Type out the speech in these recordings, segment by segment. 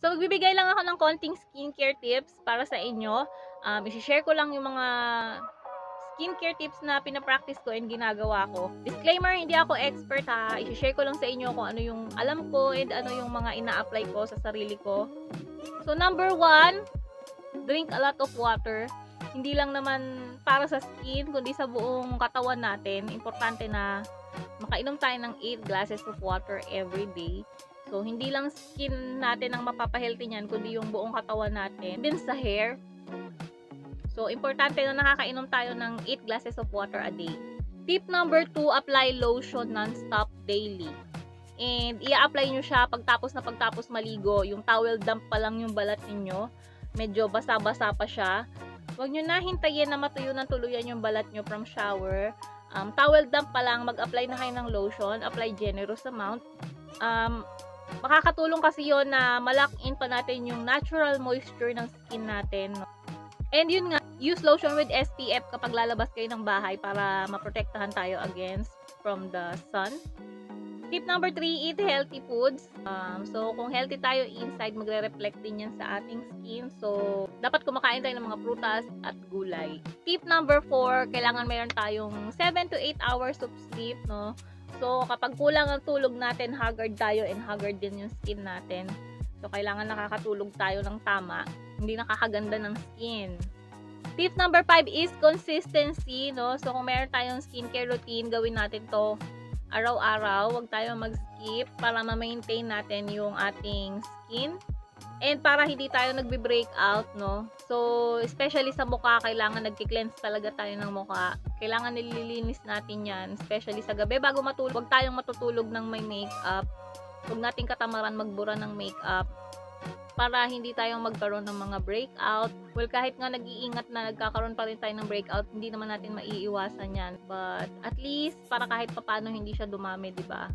So, magbibigay lang ako ng konting skincare tips para sa inyo. Um, isi-share ko lang yung mga skincare tips na pinapractice ko and ginagawa ko. Disclaimer, hindi ako expert ha. I-share ko lang sa inyo kung ano yung alam ko and ano yung mga ina-apply ko sa sarili ko. So, number one, drink a lot of water. Hindi lang naman para sa skin, kundi sa buong katawan natin. Importante na makainom tayo ng 8 glasses of water every day. So, hindi lang skin natin ang mapapahealthy niyan, kundi yung buong katawan natin. Din sa hair. So, importante na nakakainom tayo ng 8 glasses of water a day. Tip number 2, apply lotion non-stop daily. And, i-apply nyo siya pagtapos na pagtapos maligo. Yung towel dump pa lang yung balat ninyo. Medyo basa-basa pa siya. Huwag nyo na hintayin na matuyo ng tuluyan yung balat nyo from shower. Um, towel dump pa lang, mag-apply na kayo ng lotion. Apply generous amount. Um, makakatulong kasi yon na malak in pa natin yung natural moisture ng skin natin. And yun nga, use lotion with SPF kapag lalabas kayo ng bahay para maprotektahan tayo against from the sun. Tip number 3, eat healthy foods. Um, so, kung healthy tayo inside, magre-reflect din yan sa ating skin. So, dapat kumakain tayo ng mga prutas at gulay. Tip number 4, kailangan mayroon tayong 7 to 8 hours of sleep, no? So, kapag kulang ang tulog natin, haggard tayo and haggard din yung skin natin. So, kailangan nakakatulog tayo ng tama. Hindi nakakaganda ng skin. Tip number 5 is consistency, no? So, kung meron tayong skincare routine, gawin natin to araw-araw. Huwag tayo mag-skip para ma-maintain natin yung ating skin. And para hindi tayo nagbe-break out, no? So, especially sa mukha, kailangan nagki-cleanse talaga tayo ng mukha. Kailangan nililinis natin yan, especially sa gabi. Bago matulog, huwag tayong matutulog ng may makeup. Huwag nating katamaran magbura ng makeup para hindi tayo magkaroon ng mga breakout. Well, kahit nga nag-iingat na nagkakaroon pa rin tayo ng breakout, hindi naman natin maiiwasan yan. But, at least, para kahit papano hindi siya dumami, di ba?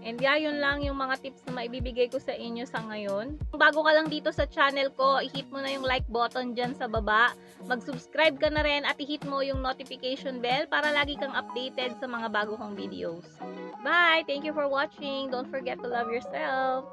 And yeah, yun lang yung mga tips na maibibigay ko sa inyo sa ngayon. Kung bago ka lang dito sa channel ko, i-hit mo na yung like button dyan sa baba. Mag-subscribe ka na rin at i-hit mo yung notification bell para lagi kang updated sa mga bago kong videos. Bye! Thank you for watching. Don't forget to love yourself.